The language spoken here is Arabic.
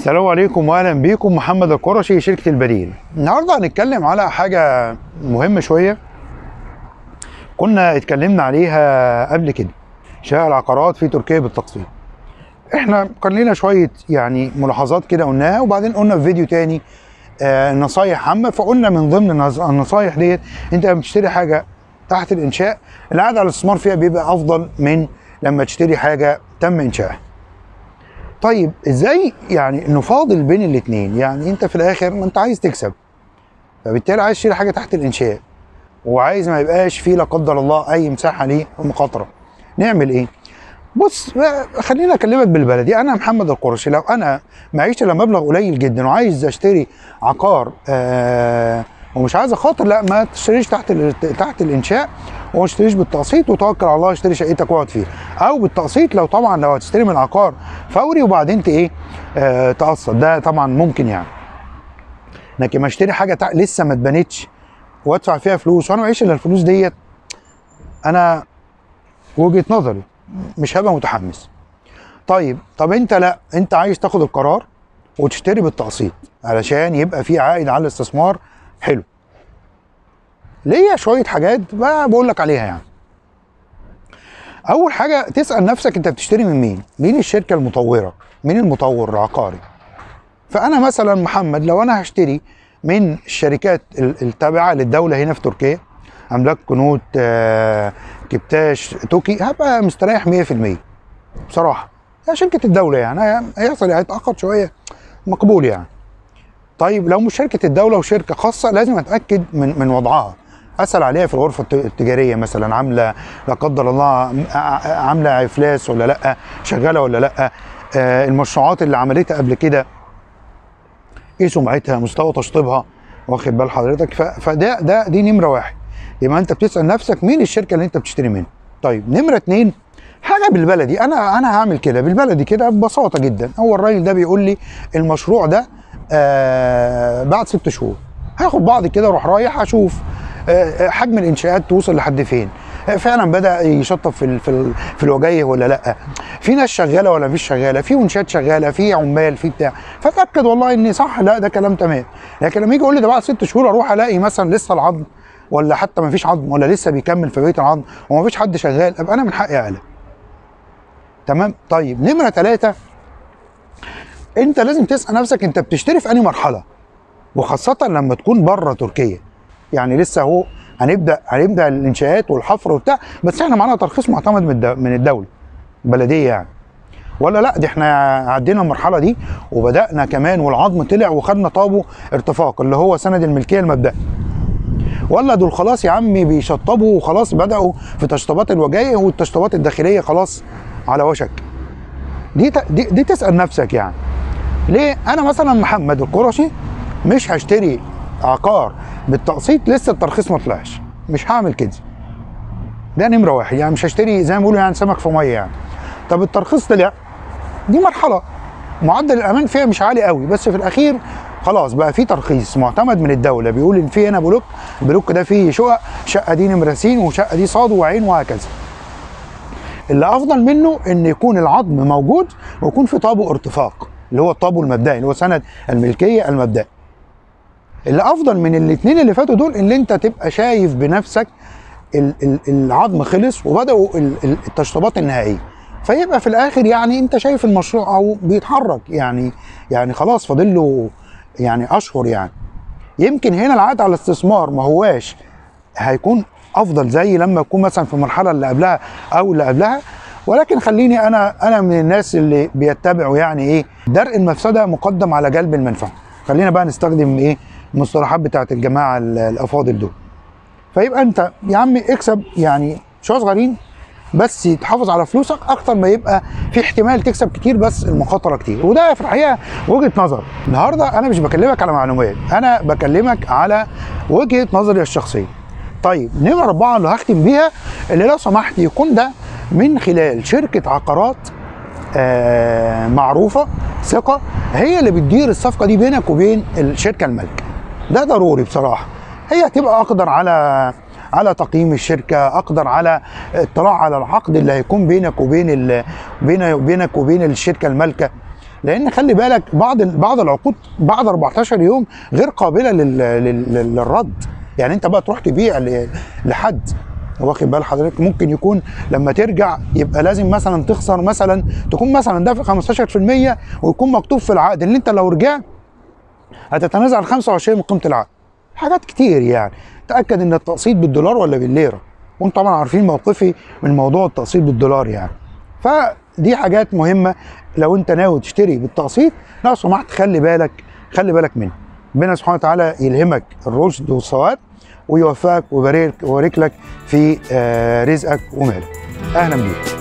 السلام عليكم واهلا بيكم محمد القرشي شركة البديل. النهارده هنتكلم على حاجة مهمة شوية. كنا اتكلمنا عليها قبل كده شراء العقارات في تركيا بالتقسيط. إحنا كان لنا شوية يعني ملاحظات كده قلناها وبعدين قلنا في فيديو تاني آه نصايح عامة فقلنا من ضمن النص- النصايح ديت انت لما بتشتري حاجة تحت الإنشاء العائد على الاستثمار فيها بيبقى أفضل من لما تشتري حاجة تم انشائها طيب إزاي يعني نفاضل بين الاثنين يعني انت في الآخر ما انت عايز تكسب فبالتالي عايز تشتري حاجة تحت الإنشاء وعايز ما يبقاش فيه لا قدر الله أي مساحة ليه مخاطره نعمل إيه؟ بص خليني أكلمك بالبلدي. أنا محمد القرشي لو أنا معيش الا مبلغ قليل جدا وعايز أشتري عقار آه ومش عايز أخاطر لا ما تشتريش تحت تحت الإنشاء وما تشتريش بالتقسيط وتوكل على الله اشتري شقتك واقعد فيها. أو بالتقسيط لو طبعا لو هتشتري من عقار فوري وبعدين إيه؟ آه تقسط. ده طبعا ممكن يعني. لكن ما اشتري حاجة. لسه ما اتبنتش وادفع فيها فلوس وأنا معيش إلا الفلوس ديت أنا وجهة نظري مش هبقى متحمس. طيب طب أنت لا أنت عايز تاخد القرار وتشتري بالتقسيط علشان يبقى في عائد على الاستثمار حلو. ليا شوية حاجات بقى بقول لك عليها يعني. أول حاجة تسأل نفسك أنت بتشتري من مين؟ مين الشركة المطورة؟ مين المطور العقاري؟ فأنا مثلا محمد لو أنا هشتري من الشركات ال- التابعة للدولة هنا في تركيا أملاك كنوت آه، كبتاش توكي هبقى مستريح 100% بصراحة. هي شركة الدولة يعني هي- هيحصل هيتأخر شوية مقبول يعني. طيب لو مش شركه الدولة وشركة خاصة لازم أتأكد من من وضعها. أسأل عليها في الغرفة الت- التجارية مثلا عاملة لا قدر الله عاملة افلاس ولا لأ؟ شغالة ولا لأ؟ آه، المشروعات اللي عملتها قبل كده إيه سمعتها؟ مستوى تشطيبها؟ واخد بال حضرتك؟ فده ده دي نمرة واحد. يبقى أنت بتسأل نفسك مين الشركة اللي أنت بتشتري منها؟ طيب نمرة اتنين حاجة بالبلدي. أنا أنا هعمل كده بالبلدي كده ببساطة جدا. هو الراجل ده بيقول لي المشروع ده آه بعد ست شهور. هاخد بعض كده أروح رايح أشوف آه آه، حجم الإنشاءات توصل لحد فين. آه، فعلا بدأ يشطب في في في الوجايه ولا لأ. في ناس شغالة ولا مش شغالة في منشآت شغالة في عمال في بتاع. فأتأكد والله ان صح لأ ده كلام تمام. لكن لما يجي يقول لي ده بعد ست شهور أروح ألاقي مثلا لسه العظم ولا حتى ما فيش عظم ولا لسه بيكمل في بيت العظم وما فيش حد شغال أبقى أنا من حقي اقلق تمام؟ طيب نمرة ثلاثة انت لازم تسال نفسك انت بتشتري في انهي مرحلة؟ وخاصة لما تكون بره تركيا. يعني لسه اهو هنبدأ هنبدأ الانشاءات والحفر وبتاع بس إحنا معانا ترخيص معتمد من من الدولة. بلدية يعني. ولا لا دي إحنا عدينا المرحلة دي وبدأنا كمان والعظم طلع وخدنا طابو ارتفاق اللي هو سند الملكية المبدئي ولا دول خلاص يا عمي بيشطبوا وخلاص بدأوا في تشطيبات الوجاية والتشطيبات الداخلية خلاص على وشك. دي دي, دي تسأل نفسك يعني. ليه؟ أنا مثلا محمد القرشي مش هشتري عقار بالتقسيط لسه الترخيص ما طلعش. مش هعمل كده. ده نمرة واحد. يعني مش هشتري زي ما بيقولوا يعني سمك في مية يعني. طب الترخيص طلع. دي مرحلة. معدل الأمان فيها مش عالي قوي. بس في الأخير خلاص بقى في ترخيص. معتمد من الدولة. بيقول إن في هنا بلوك. البلوك ده فيه شقق. شقة دي نمرة س وشقة دي صاد وعين وهكذا. اللي أفضل منه إن يكون العظم موجود ويكون في طابو ارتفاق. اللي هو الطابو المبدئي اللي هو سند الملكية المبدئي. اللي أفضل من الاثنين اللي فاتوا دول إن أنت تبقى شايف بنفسك ال- ال- العظم خلص وبدأوا ال- ال- التشطيبات النهائية. فيبقى في الآخر يعني أنت شايف المشروع أو بيتحرك يعني يعني خلاص فاضل له يعني أشهر يعني. يمكن هنا العائد على الاستثمار ما هواش هيكون أفضل زي لما يكون مثلا في المرحلة اللي قبلها أو اللي قبلها ولكن خليني أنا أنا من الناس اللي بيتبعوا يعني إيه درء المفسدة مقدم على جلب المنفعة. خلينا بقى نستخدم إيه المصطلحات بتاعت الجماعة ال- الأفاضل دول. فيبقى أنت يا عم اكسب يعني شوية صغيرين بس تحافظ على فلوسك أكتر ما يبقى في احتمال تكسب كتير بس المخاطرة كتير. وده في الحقيقة وجهة نظر. النهارده أنا مش بكلمك على معلومات أنا بكلمك على وجهة نظري الشخصية. طيب نمرة أربعة اللي هختم بيها اللي لو سمحت يكون ده من خلال شركة عقارات آه معروفة ثقة هي اللي بتدير الصفقة دي بينك وبين الشركة المالكة ده ضروري بصراحة. هي هتبقى أقدر على على تقييم الشركة أقدر على اطلاع على العقد اللي هيكون بينك وبين. بين بينك وبين الشركة المالكه لأن خلي بالك بعض بعض العقود بعد 14 يوم غير قابلة لل لل لل- للرد. يعني أنت بقى تروح تبيع لحد. واخد بال حضرتك؟ ممكن يكون لما ترجع يبقى لازم مثلا تخسر مثلا تكون مثلا دافع 15% ويكون مكتوب في العقد ان انت لو رجعت هتتنازل عن 25 من قيمة العقد. حاجات كتير يعني. تأكد إن التقسيط بالدولار ولا بالليرة؟ وأنتم طبعا عارفين موقفي من موضوع التقسيط بالدولار يعني. فدي حاجات مهمة. لو انت ناوي تشتري بالتقسيط لو سمحت خلي بالك خلي بالك منها. ربنا سبحانه وتعالى يلهمك الرشد والصواب. ويوفقك ويبارك لك في آه، رزقك ومالك. أهلا بيك.